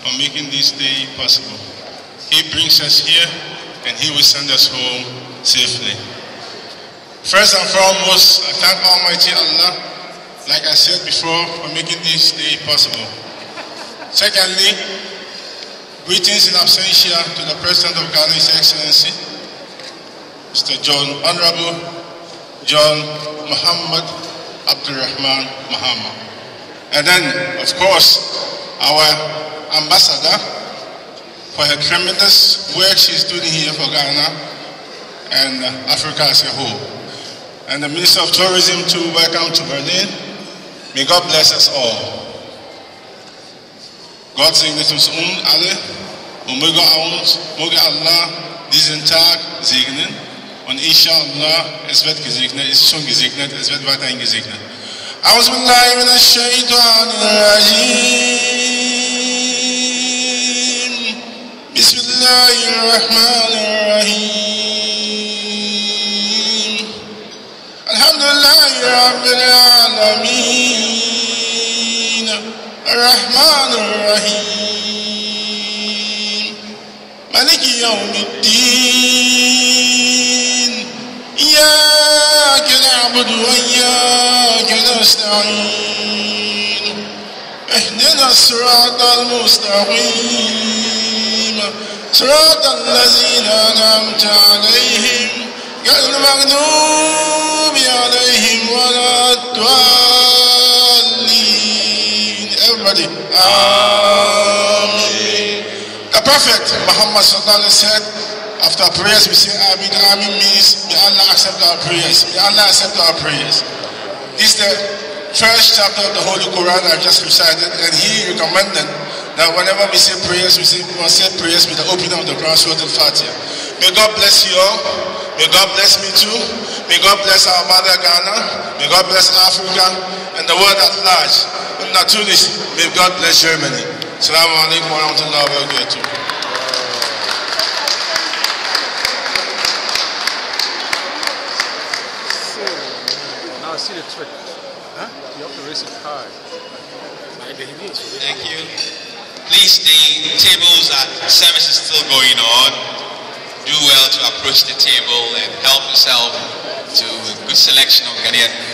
for making this day possible. He brings us here and He will send us home safely. First and foremost, I thank Almighty Allah, like I said before, for making this day possible. Secondly, greetings in absentia to the President of Ghana, His Excellency, Mr. John, Honorable John Muhammad Abdulrahman Muhammad. And then, of course, our ambassador for her tremendous work she's doing here for Ghana and Africa as a whole. And the Minister of Tourism too, welcome to Berlin. May God bless us all. Gott segne uns alle und möge uns, möge Allah diesen Tag segnen. Und inshallah, es wird gesegnet, es ist schon gesegnet, es wird weiterhin gesegnet. أعوذ بالله من الشيطان الرجيم الله الرحمن الرحيم. الحمد لله رب العالمين. الرحمن الرحيم. ملك يوم الدين. إياك نعبد وإياك نستعين. اهدنا الصراط المستقيم. صراط الذين أنعمت عليهم غير المغضوب عليهم ولا الضالين Everybody, Amen. The Prophet Muhammad sallallahu alaihi wasallam said, after prayers we say Amin. Amin means may Allah accept our prayers. May Allah accept our prayers. This is the first chapter of the Holy Quran I just recited, and he recommended that whenever we say prayers, we, say, we must say prayers with the opening of the Quran, Surah Al-Fatiha. May God bless you all. May God bless me too. May God bless our mother Ghana. May God bless Africa and the world at large. And not to may God bless Germany. Assalamu alaikum wa rahmatullahi wa barakatuh. Now I see the trick. Huh? You have to raise it high. Thank you. Please, the tables service is still going on. Do well to approach the table and help yourself to a good selection of Ghanaian.